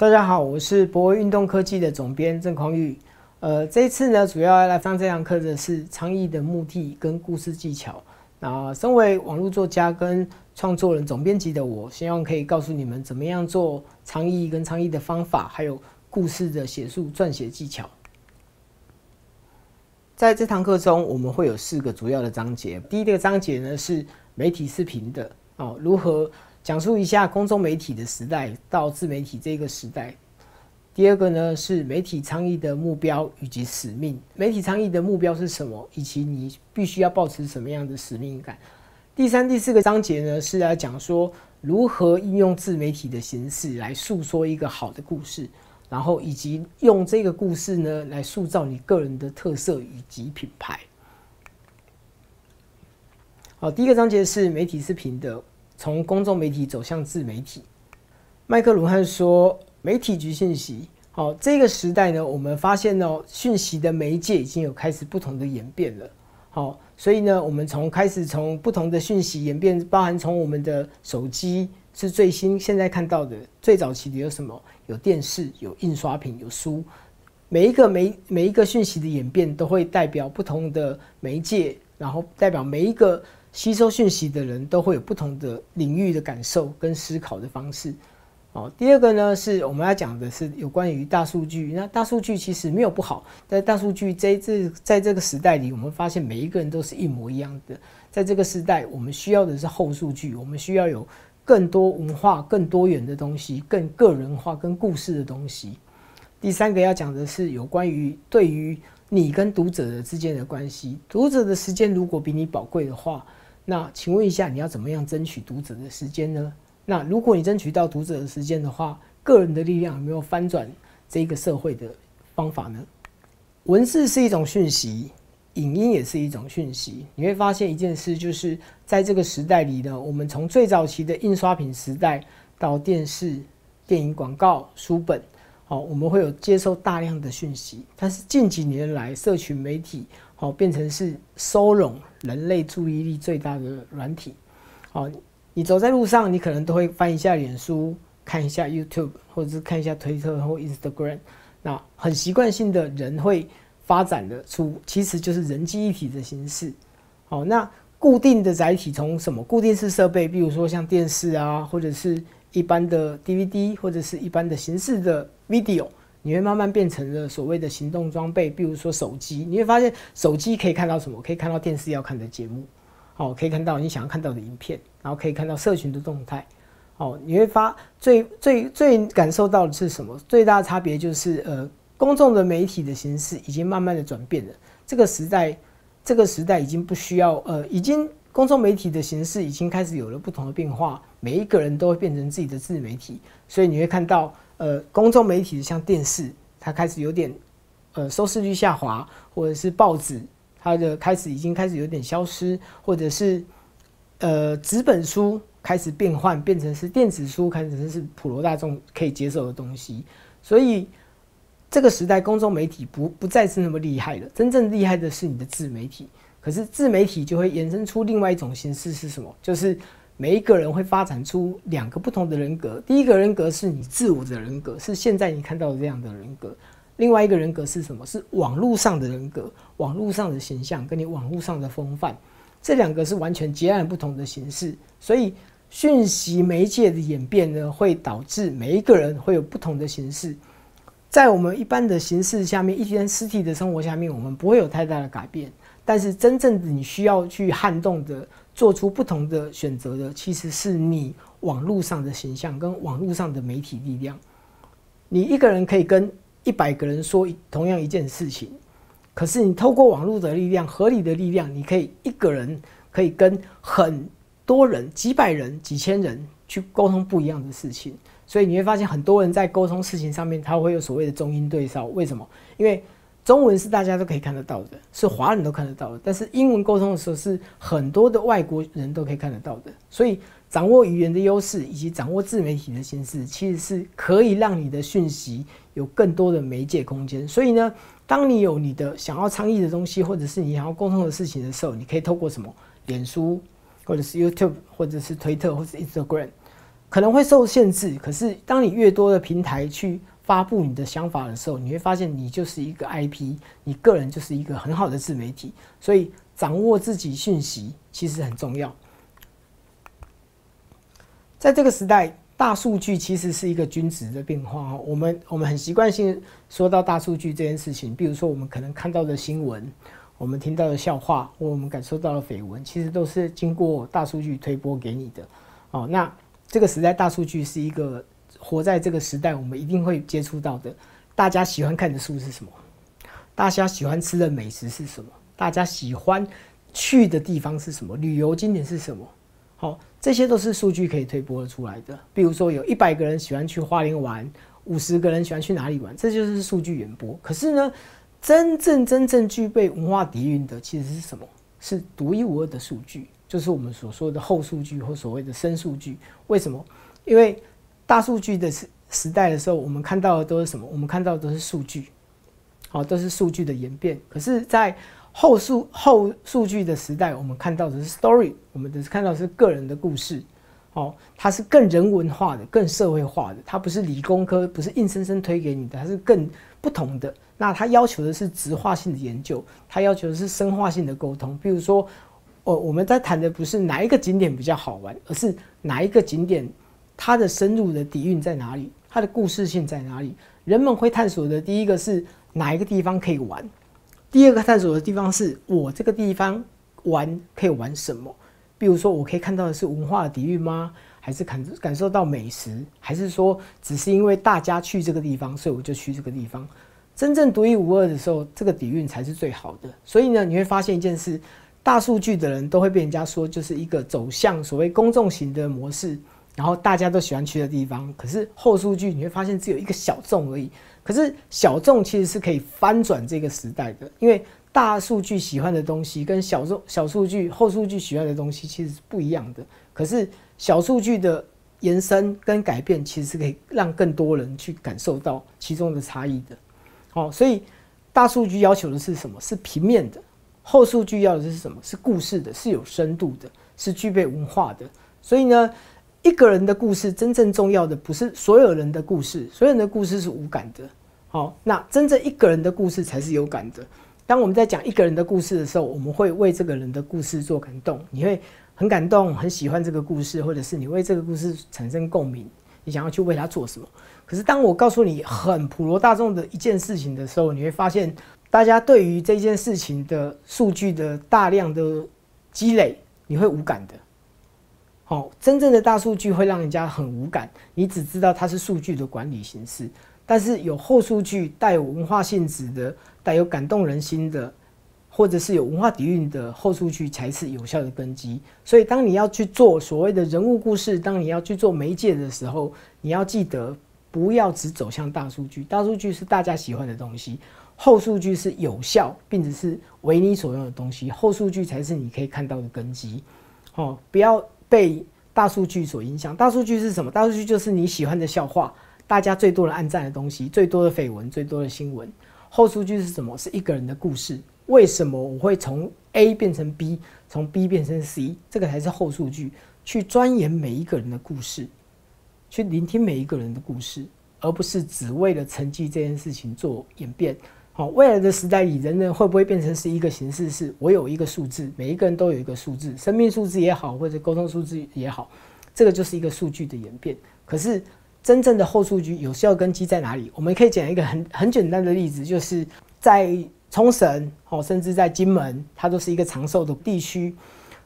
大家好，我是博威运动科技的总编郑匡玉。呃，这一次呢，主要来上这堂课的是倡议的目的跟故事技巧。那身为网络作家跟创作人、总编辑的我，希望可以告诉你们怎么样做倡议跟倡议的方法，还有故事的写述、撰写技巧。在这堂课中，我们会有四个主要的章节。第一个章节呢是媒体视频的哦，如何？讲述一下公众媒体的时代到自媒体这个时代。第二个呢是媒体倡议的目标以及使命。媒体倡议的目标是什么？以及你必须要保持什么样的使命感？第三、第四个章节呢是来讲说如何应用自媒体的形式来诉说一个好的故事，然后以及用这个故事呢来塑造你个人的特色以及品牌。好，第一个章节是媒体视频的。从公众媒体走向自媒体，麦克卢汉说：“媒体局信息，好，这个时代呢，我们发现呢，讯息的媒介已经有开始不同的演变了。好，所以呢，我们从开始从不同的讯息演变，包含从我们的手机是最新现在看到的最早期的有什么？有电视，有印刷品，有书。每一个媒每一个讯息的演变，都会代表不同的媒介，然后代表每一个。”吸收讯息的人都会有不同的领域的感受跟思考的方式。哦，第二个呢，是我们要讲的是有关于大数据。那大数据其实没有不好，在大数据这这在这个时代里，我们发现每一个人都是一模一样的。在这个时代，我们需要的是后数据，我们需要有更多文化、更多元的东西，更个人化、跟故事的东西。第三个要讲的是有关于对于你跟读者之间的关系。读者的时间如果比你宝贵的话，那请问一下，你要怎么样争取读者的时间呢？那如果你争取到读者的时间的话，个人的力量有没有翻转这个社会的方法呢？文字是一种讯息，影音也是一种讯息。你会发现一件事，就是在这个时代里呢，我们从最早期的印刷品时代到电视、电影、广告、书本，好，我们会有接收大量的讯息。但是近几年来，社群媒体好变成是收拢。人类注意力最大的软体，好，你走在路上，你可能都会翻一下脸书，看一下 YouTube，或者是看一下推特或 Instagram。那很习惯性的人会发展的出，其实就是人机一体的形式。好，那固定的载体从什么？固定式设备，比如说像电视啊，或者是一般的 DVD，或者是一般的形式的 video。你会慢慢变成了所谓的行动装备，比如说手机，你会发现手机可以看到什么？可以看到电视要看的节目，哦，可以看到你想要看到的影片，然后可以看到社群的动态，哦，你会发最最最感受到的是什么？最大的差别就是呃，公众的媒体的形式已经慢慢的转变了。这个时代，这个时代已经不需要呃，已经公众媒体的形式已经开始有了不同的变化，每一个人都会变成自己的自媒体，所以你会看到。呃，公众媒体像电视，它开始有点，呃，收视率下滑，或者是报纸，它的开始已经开始有点消失，或者是，呃，纸本书开始变换，变成是电子书，开始是普罗大众可以接受的东西。所以这个时代，公众媒体不不再是那么厉害了，真正厉害的是你的自媒体。可是自媒体就会衍生出另外一种形式是什么？就是。每一个人会发展出两个不同的人格。第一个人格是你自我的人格，是现在你看到的这样的人格。另外一个人格是什么？是网络上的人格，网络上的形象跟你网络上的风范，这两个是完全截然不同的形式。所以，讯息媒介的演变呢，会导致每一个人会有不同的形式。在我们一般的形式下面，一天实体的生活下面，我们不会有太大的改变。但是，真正你需要去撼动的。做出不同的选择的，其实是你网络上的形象跟网络上的媒体力量。你一个人可以跟一百个人说同样一件事情，可是你透过网络的力量、合理的力量，你可以一个人可以跟很多人、几百人、几千人去沟通不一样的事情。所以你会发现，很多人在沟通事情上面，他会有所谓的中英对照。为什么？因为中文是大家都可以看得到的，是华人都看得到的。但是英文沟通的时候，是很多的外国人都可以看得到的。所以掌握语言的优势，以及掌握自媒体的形式，其实是可以让你的讯息有更多的媒介空间。所以呢，当你有你的想要倡议的东西，或者是你想要沟通的事情的时候，你可以透过什么？脸书，或者是 YouTube，或者是推特，或者 Instagram，可能会受限制，可是当你越多的平台去发布你的想法的时候，你会发现你就是一个 IP，你个人就是一个很好的自媒体。所以掌握自己讯息其实很重要。在这个时代，大数据其实是一个均值的变化。我们我们很习惯性说到大数据这件事情，比如说我们可能看到的新闻，我们听到的笑话，或我们感受到的绯闻，其实都是经过大数据推播给你的。哦，那。这个时代，大数据是一个活在这个时代，我们一定会接触到的。大家喜欢看的书是什么？大家喜欢吃的美食是什么？大家喜欢去的地方是什么？旅游景点是什么？好，这些都是数据可以推播出来的。比如说，有一百个人喜欢去花莲玩，五十个人喜欢去哪里玩，这就是数据演播。可是呢，真正真正具备文化底蕴的，其实是什么？是独一无二的数据。就是我们所说的后数据或所谓的深数据，为什么？因为大数据的时时代的时候，我们看到的都是什么？我们看到的都是数据，好，都是数据的演变。可是，在后数后数据的时代，我们看到的是 story，我们的看到是个人的故事，哦，它是更人文化的、更社会化的，它不是理工科，不是硬生生推给你的，它是更不同的。那它要求的是直化性的研究，它要求的是深化性的沟通，比如说。哦，我们在谈的不是哪一个景点比较好玩，而是哪一个景点它的深入的底蕴在哪里，它的故事性在哪里。人们会探索的第一个是哪一个地方可以玩，第二个探索的地方是我这个地方玩可以玩什么。比如说，我可以看到的是文化的底蕴吗？还是感感受到美食？还是说只是因为大家去这个地方，所以我就去这个地方？真正独一无二的时候，这个底蕴才是最好的。所以呢，你会发现一件事。大数据的人都会被人家说，就是一个走向所谓公众型的模式，然后大家都喜欢去的地方。可是后数据你会发现只有一个小众而已。可是小众其实是可以翻转这个时代的，因为大数据喜欢的东西跟小众小数据后数据喜欢的东西其实是不一样的。可是小数据的延伸跟改变，其实是可以让更多人去感受到其中的差异的。好，所以大数据要求的是什么？是平面的。后数据要的是什么？是故事的，是有深度的，是具备文化的。所以呢，一个人的故事真正重要的不是所有人的故事，所有人的故事是无感的。好，那真正一个人的故事才是有感的。当我们在讲一个人的故事的时候，我们会为这个人的故事做感动，你会很感动，很喜欢这个故事，或者是你为这个故事产生共鸣，你想要去为他做什么。可是当我告诉你很普罗大众的一件事情的时候，你会发现。大家对于这件事情的数据的大量的积累，你会无感的。哦，真正的大数据会让人家很无感，你只知道它是数据的管理形式。但是有后数据带有文化性质的、带有感动人心的，或者是有文化底蕴的后数据才是有效的根基。所以，当你要去做所谓的人物故事，当你要去做媒介的时候，你要记得不要只走向大数据。大数据是大家喜欢的东西。后数据是有效，并且是为你所用的东西，后数据才是你可以看到的根基。哦，不要被大数据所影响。大数据是什么？大数据就是你喜欢的笑话，大家最多人按赞的东西，最多的绯闻，最多的新闻。后数据是什么？是一个人的故事。为什么我会从 A 变成 B，从 B 变成 C？这个才是后数据。去钻研每一个人的故事，去聆听每一个人的故事，而不是只为了成绩这件事情做演变。哦，未来的时代里，人人会不会变成是一个形式？是我有一个数字，每一个人都有一个数字，生命数字也好，或者沟通数字也好，这个就是一个数据的演变。可是真正的后数据有效根基在哪里？我们可以讲一个很很简单的例子，就是在冲绳，哦，甚至在金门，它都是一个长寿的地区。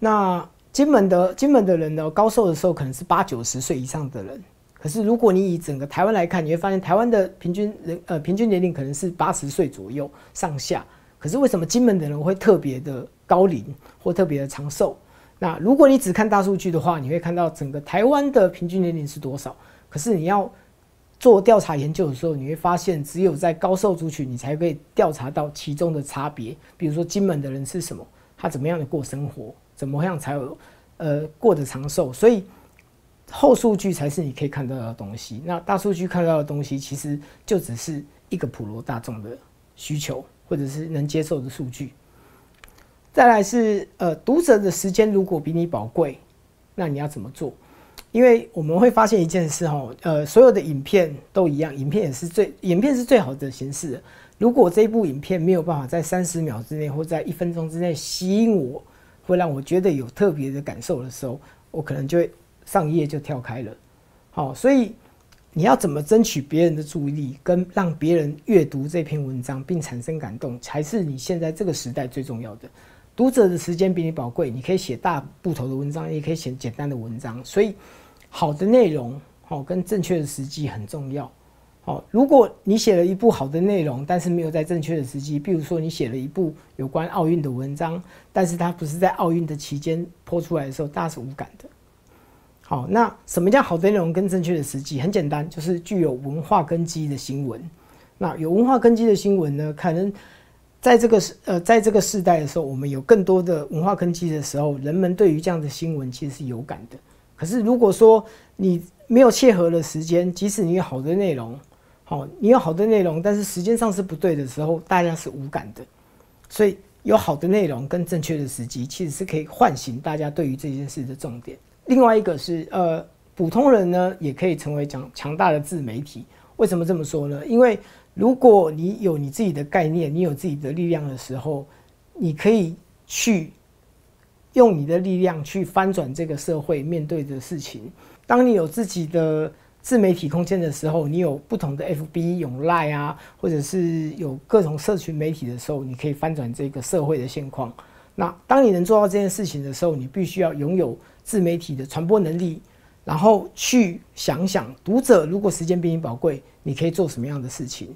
那金门的金门的人呢，高寿的时候可能是八九十岁以上的人。可是，如果你以整个台湾来看，你会发现台湾的平均人呃平均年龄可能是八十岁左右上下。可是为什么金门的人会特别的高龄或特别的长寿？那如果你只看大数据的话，你会看到整个台湾的平均年龄是多少？可是你要做调查研究的时候，你会发现只有在高寿族群，你才可以调查到其中的差别。比如说金门的人是什么？他怎么样的过生活？怎么样才有呃过得长寿？所以。后数据才是你可以看到的东西，那大数据看到的东西其实就只是一个普罗大众的需求或者是能接受的数据。再来是呃读者的时间如果比你宝贵，那你要怎么做？因为我们会发现一件事哈，呃，所有的影片都一样，影片也是最影片是最好的形式。如果这部影片没有办法在三十秒之内或在一分钟之内吸引我，会让我觉得有特别的感受的时候，我可能就会上一页就跳开了。好，所以你要怎么争取别人的注意力，跟让别人阅读这篇文章并产生感动，才是你现在这个时代最重要的。读者的时间比你宝贵，你可以写大部头的文章，也可以写简单的文章。所以，好的内容，好跟正确的时机很重要。好，如果你写了一部好的内容，但是没有在正确的时机，比如说你写了一部有关奥运的文章，但是它不是在奥运的期间播出来的时候，大家是无感的。好，那什么叫好的内容跟正确的时机？很简单，就是具有文化根基的新闻。那有文化根基的新闻呢，可能。在这个时呃，在这个时代的时候，我们有更多的文化根基的时候，人们对于这样的新闻其实是有感的。可是如果说你没有切合的时间，即使你有好的内容，好，你有好的内容，但是时间上是不对的时候，大家是无感的。所以有好的内容跟正确的时机，其实是可以唤醒大家对于这件事的重点。另外一个是呃，普通人呢也可以成为强强大的自媒体。为什么这么说呢？因为如果你有你自己的概念，你有自己的力量的时候，你可以去用你的力量去翻转这个社会面对的事情。当你有自己的自媒体空间的时候，你有不同的 FB、有 Line 啊，或者是有各种社群媒体的时候，你可以翻转这个社会的现况。那当你能做到这件事情的时候，你必须要拥有自媒体的传播能力，然后去想想读者如果时间比你宝贵，你可以做什么样的事情。